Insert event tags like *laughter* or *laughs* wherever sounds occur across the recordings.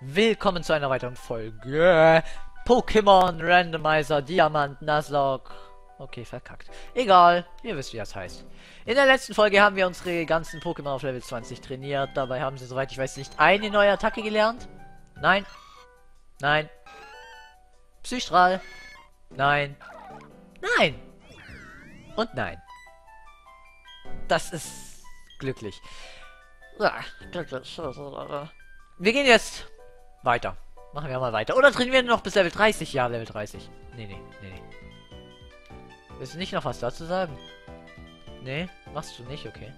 Willkommen zu einer weiteren Folge Pokémon Randomizer Diamant Nuzlocke. Okay, verkackt. Egal, ihr wisst, wie das heißt. In der letzten Folge haben wir unsere ganzen Pokémon auf Level 20 trainiert. Dabei haben sie, soweit ich weiß, nicht eine neue Attacke gelernt. Nein. Nein. Psystrahl. Nein. Nein. Und nein. Das ist glücklich. Wir gehen jetzt weiter. Machen wir mal weiter. Oder trainieren wir noch bis Level 30? Ja, Level 30. Nee, nee, nee, nee. Willst du nicht noch was dazu sagen? Nee, machst du nicht, okay.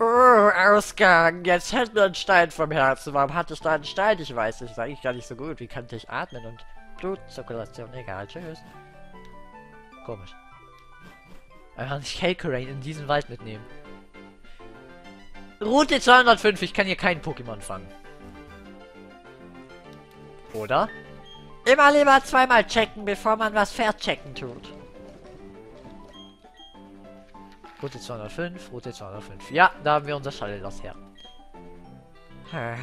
Oh, Ausgang, jetzt hält mir ein Stein vom Herzen. Warum hatte ich da einen Stein? Ich weiß nicht, ist eigentlich gar nicht so gut. Wie kann ich atmen und Blutzirkulation? Egal, tschüss. Komisch. Einfach nicht Kelkerain in diesen Wald mitnehmen. Route 205, ich kann hier keinen Pokémon fangen. Oder? Immer lieber zweimal checken, bevor man was verchecken tut. Route 205, Route 205. Ja, da haben wir unser Schallelos her. *laughs*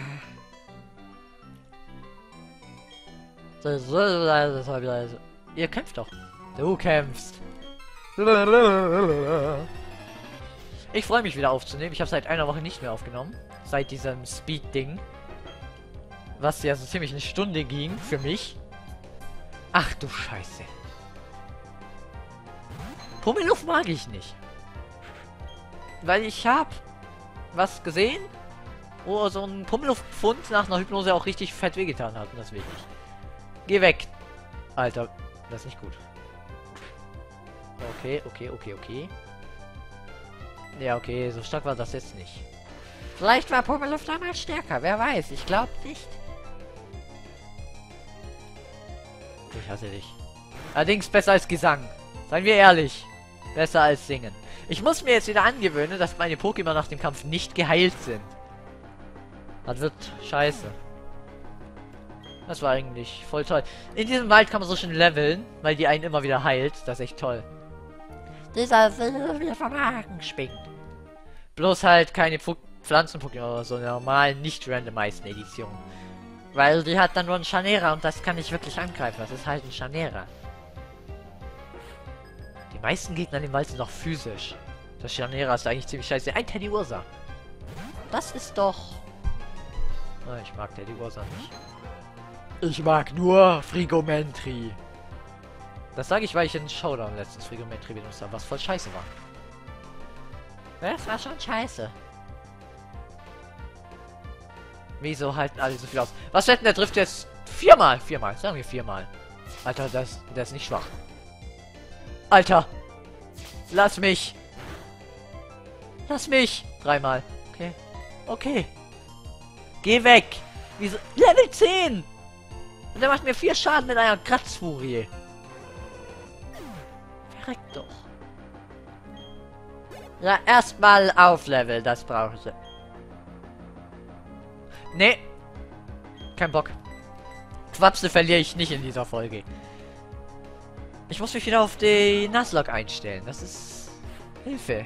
Ihr kämpft doch. Du kämpfst. Ich freue mich wieder aufzunehmen. Ich habe seit einer Woche nicht mehr aufgenommen. Seit diesem Speed-Ding. Was ja so ziemlich eine Stunde ging für mich. Ach du Scheiße. Pummeluft mag ich nicht. Weil ich habe was gesehen, wo so ein Pummeluftpfund nach einer Hypnose auch richtig fett wehgetan hat. Und das will ich. Geh weg. Alter, das ist nicht gut. Okay, okay, okay, okay. Ja, okay, so stark war das jetzt nicht. Vielleicht war Pummeluft damals stärker, wer weiß. Ich glaube nicht. Ich hasse dich. Allerdings besser als Gesang. Seien wir ehrlich. Besser als Singen. Ich muss mir jetzt wieder angewöhnen, dass meine Pokémon nach dem Kampf nicht geheilt sind. Das wird scheiße. Das war eigentlich voll toll. In diesem Wald kann man so schön leveln, weil die einen immer wieder heilt. Das ist echt toll. Dieser Silvia vom Haken springt. Bloß halt keine Pflanzen-Pokémon oder so, eine normalen, nicht randomized Edition. Weil die hat dann nur einen Chanera und das kann nicht wirklich angreifen. Das ist halt ein Chanera. Die meisten Gegner im Wald sind noch physisch. Das Chanera ist eigentlich ziemlich scheiße. Ein Teddy Ursa. Das ist doch... Oh, ich mag Teddy Ursa nicht. Ich mag nur Frigomentri. Das sage ich, weil ich in Showdown letztens Frigometrie benutzt habe, was voll scheiße war. Das war schon scheiße. Wieso halten alle so viel aus? Was wetten, der trifft jetzt viermal? Viermal, sagen wir viermal. Alter, das, der ist nicht schwach. Alter! Lass mich! Lass mich! Dreimal. Okay. Okay. Geh weg! Wieso? Level 10! Und der macht mir vier Schaden mit einer Kratzfurie. Verreckt doch. Ja, erstmal aufleveln, das brauche ich. Nee. Kein Bock. Quapse verliere ich nicht in dieser Folge. Ich muss mich wieder auf die Nuzlocke einstellen. Das ist... Hilfe.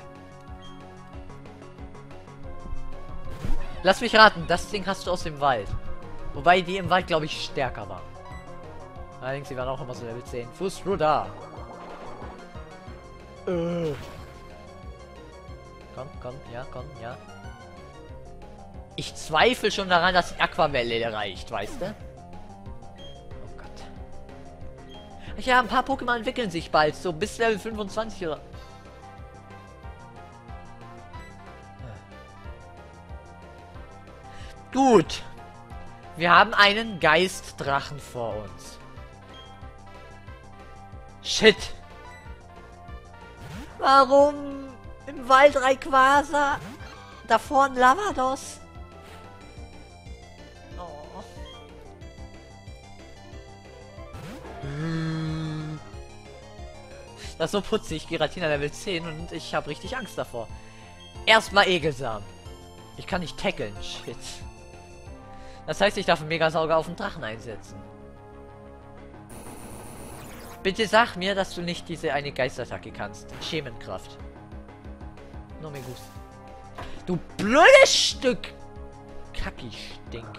Lass mich raten, das Ding hast du aus dem Wald. Wobei die im Wald, glaube ich, stärker waren. Allerdings, sie waren auch immer so Level 10. Fußruder. Äh. Komm, komm, ja, komm, ja. Ich zweifle schon daran, dass die Aquavelle erreicht, weißt du? Oh Gott. Ach ja, ein paar Pokémon entwickeln sich bald, so bis Level 25 oder... Gut. Wir haben einen Geistdrachen vor uns. Shit. Warum im Wald Rayquaza? Davor ein Lavados? Oh. Das ist so putzig. Giratina Level 10 und ich habe richtig Angst davor. Erstmal Egelsam. Ich kann nicht tackeln. Shit. Das heißt, ich darf einen Megasauger auf den Drachen einsetzen. Bitte sag mir, dass du nicht diese eine Geistattacke kannst. Schemenkraft. No me gusta. Du blödes Stück Kacki-Stink.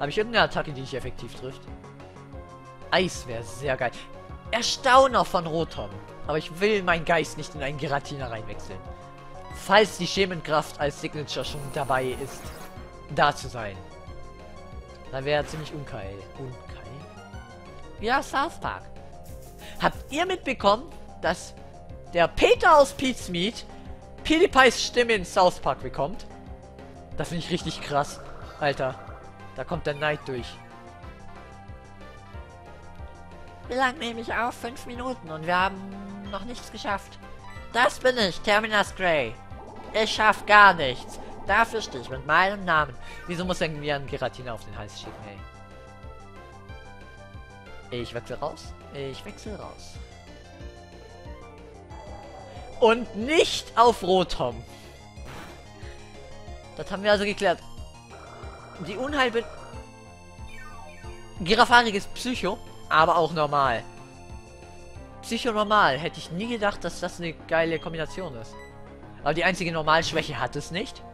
Habe ich irgendeine Attacke, die dich effektiv trifft? Eis wäre sehr geil. Erstauner von Rotom. Aber ich will meinen Geist nicht in einen Giratina reinwechseln. Falls die Schemenkraft als Signature schon dabei ist, da zu sein. Dann wäre er ziemlich unkeil. Unkeil? Ja, South Park. Habt ihr mitbekommen, dass der Peter aus Pete's Meat PewDiePie's Stimme in South Park bekommt? Das finde ich richtig krass. Alter, da kommt der Neid durch. Wie lange nehme ich auf? Fünf Minuten und wir haben noch nichts geschafft. Das bin ich, Terminus Grey. Ich schaff gar nichts. Dafür stehe ich mit meinem Namen. Wieso muss er mir einen Geratina auf den Hals schicken, ey? Ich wechsle raus. Ich wechsle raus. Und nicht auf Rotom. Das haben wir also geklärt. Die Unheilbe... Girafarik ist Psycho, aber auch normal. Psycho normal. Hätte ich nie gedacht, dass das eine geile Kombination ist. Aber die einzige Normalschwäche hat es nicht.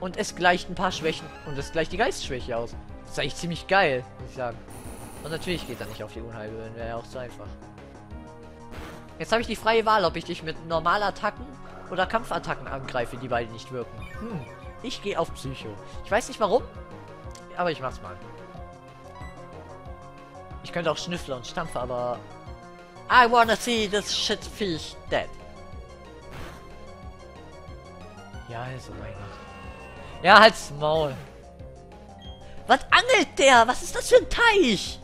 Und es gleicht ein paar Schwächen. Und es gleicht die Geistschwäche aus. Das ist eigentlich ziemlich geil, muss ich sagen. Und natürlich geht er nicht auf die Unheilwillen. Wäre ja auch so einfach. Jetzt habe ich die freie Wahl, ob ich dich mit Normalattacken oder Kampfattacken angreife, die beide nicht wirken. Hm, ich gehe auf Psycho. Ich weiß nicht warum, aber ich mach's mal. Ich könnte auch Schnüffler und Stampfe, aber... I wanna see this shit fish dead. Ja, also mein Gott. Ja, halt's Maul. Was angelt der? Was ist das für ein Teich?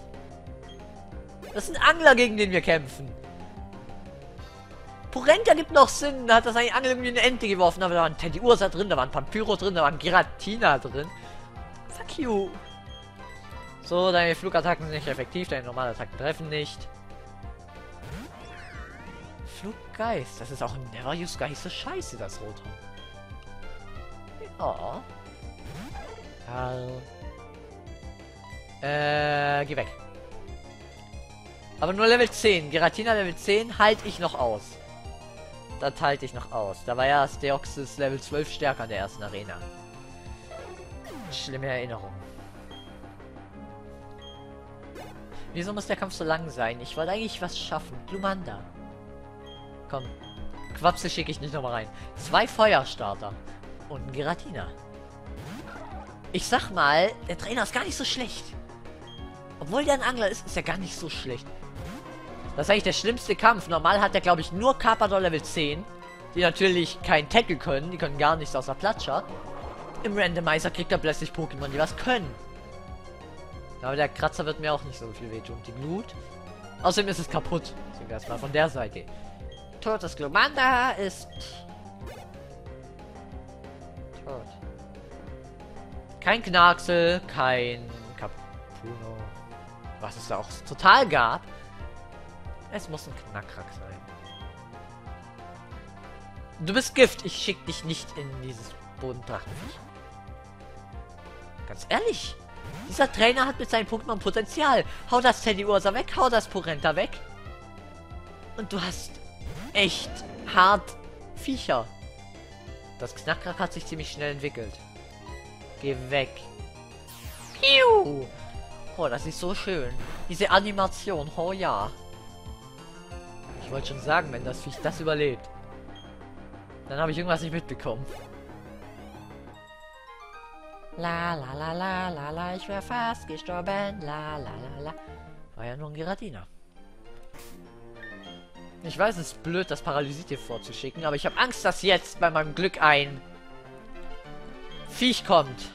Das ist ein Angler, gegen den wir kämpfen. Porenta gibt noch Sinn. Da hat das eigentlich Angel irgendwie eine Ente geworfen. Aber da war ein Teddy Ursa drin, da war ein Pampyro drin, da war ein Giratina drin. Fuck you. So, deine Flugattacken sind nicht effektiv, deine normalen Attacken treffen nicht. Fluggeist. Das ist auch ein Never Use Geist so scheiße, das Rote. Ja. Hall. Äh, geh weg. Aber nur Level 10. Giratina Level 10 halte ich noch aus. Das halte ich noch aus. Da war ja Steoxys Level 12 stärker in der ersten Arena. Schlimme Erinnerung. Wieso muss der Kampf so lang sein? Ich wollte eigentlich was schaffen. Glumanda. Komm. Quapsel schicke ich nicht nochmal rein. Zwei Feuerstarter. Und ein Giratina. Ich sag mal, der Trainer ist gar nicht so schlecht. Obwohl der ein Angler ist, ist er gar nicht so schlecht. Das ist eigentlich der schlimmste Kampf. Normal hat er, glaube ich, nur Carpador Level 10. Die natürlich kein Tackle können. Die können gar nichts außer Platscher. Im Randomizer kriegt er plötzlich Pokémon, die was können. Aber der Kratzer wird mir auch nicht so viel wehtun. Die Glut. Außerdem ist es kaputt. Wir erstmal von der Seite. Totes Glomanda ist... Tot. Kein Knaxel, kein Capuno. Was es da auch total gab. Es muss ein Knackrack sein. Du bist Gift. Ich schick dich nicht in dieses Bodendrachenviech. Ganz ehrlich. Dieser Trainer hat mit seinen Pokémon Potenzial. Hau das Teddy Ursa weg, hau das Porenta weg. Und du hast echt hart Viecher. Das Knackrack hat sich ziemlich schnell entwickelt. Geh weg. Piu! Oh, das ist so schön. Diese Animation, oh ja. Ich wollte schon sagen, wenn das Viech das überlebt. Dann habe ich irgendwas nicht mitbekommen. La la la la la la, ich wäre fast gestorben. La la la la. War ja nur ein Giratina. Ich weiß, es ist blöd, das Paralysiert vorzuschicken, aber ich habe Angst, dass jetzt bei meinem Glück ein Viech kommt.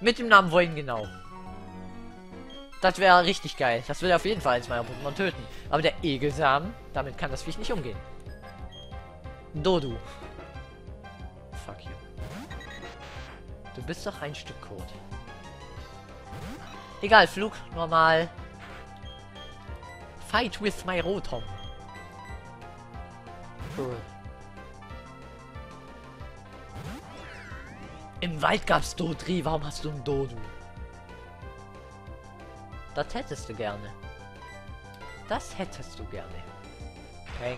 Mit dem Namen Wohin genau. Das wäre richtig geil. Das will auf jeden Fall eins meiner Pokémon töten. Aber der Egelsamen, damit kann das Viech nicht umgehen. Dodu. Fuck you. Du bist doch ein Stück Code. Egal, Flug, normal. Fight with my Rotom. Cool. Im Wald gab's Dodri, warum hast du ein Dodu? Das hättest du gerne. Das hättest du gerne. Okay.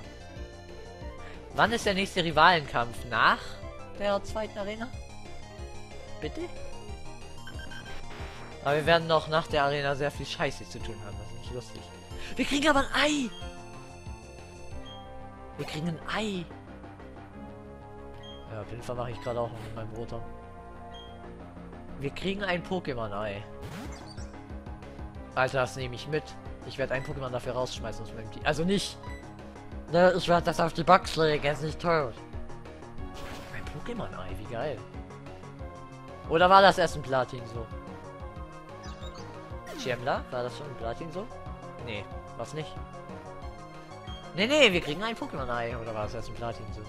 Wann ist der nächste Rivalenkampf? Nach der zweiten Arena? Bitte? Aber wir werden noch nach der Arena sehr viel Scheiße zu tun haben. Das ist lustig. Wir kriegen aber ein Ei! Wir kriegen ein Ei! Ja, Fall mache ich gerade auch mit meinem Roter. Wir kriegen ein Pokémon-Ei. Alter, das nehme ich mit. Ich werde ein Pokémon dafür rausschmeißen aus meinem Team. Also nicht. Ne, ich werde das auf die Box legen, er ist nicht tot. Ein Pokémon-Ei, wie geil. Oder war das erst ein Platin so? Gemla? War das schon ein Platin so? Nee, was nicht. Nee, nee, wir kriegen ein Pokémon-Ei. Oder war das erst ein Platin so?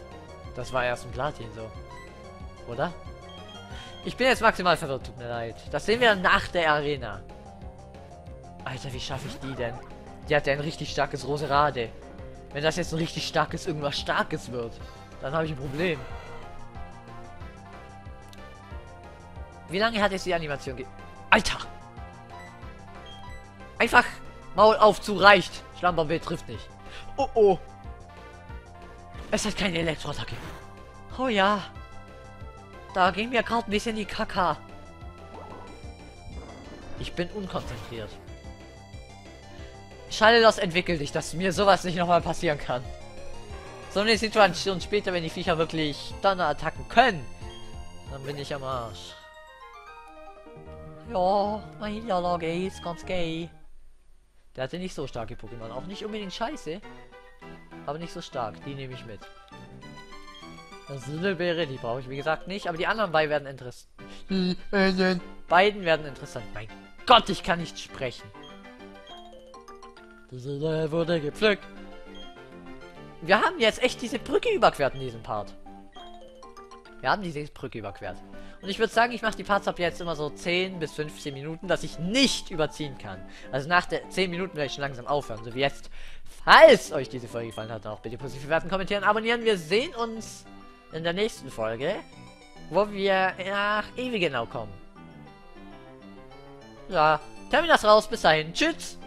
Das war erst ein Platin so. Oder? Ich bin jetzt maximal verwirrt, tut mir leid. Das sehen wir nach der Arena. Alter, wie schaffe ich die denn? Die hat ja ein richtig starkes Roserade. Wenn das jetzt ein richtig starkes irgendwas Starkes wird, dann habe ich ein Problem. Wie lange hat jetzt die Animation ge... Alter! Einfach Maul auf zu reicht. Schlammbombe trifft nicht. Oh oh. Es hat keine Elektroattacke. Oh ja. Da ging mir gerade ein bisschen die Kaka. Ich bin unkonzentriert. Schade, das entwickelt dich, dass mir sowas nicht nochmal passieren kann. So eine Situation später, wenn die Viecher wirklich Donner-Attacken können, dann bin ich am Arsch. Ja, meine Niederlage ist ganz gay. Der hatte nicht so starke Pokémon. Auch nicht unbedingt scheiße. Aber nicht so stark. Die nehme ich mit. Silbeere, die brauche ich wie gesagt nicht. Aber die anderen beiden werden interessant. beiden werden interessant. Mein Gott, ich kann nicht sprechen. Das wurde gepflückt. Wir haben jetzt echt diese Brücke überquert in diesem Part. Wir haben diese Brücke überquert. Und ich würde sagen, ich mache die Parts ab jetzt immer so 10 bis 15 Minuten, dass ich nicht überziehen kann. Also nach der 10 Minuten werde ich schon langsam aufhören, so wie jetzt. Falls euch diese Folge gefallen hat, auch bitte positiv bewerten, kommentieren, abonnieren. Wir sehen uns in der nächsten Folge, wo wir nach Ewigenau kommen. Ja, Terminas raus, bis dahin. Tschüss!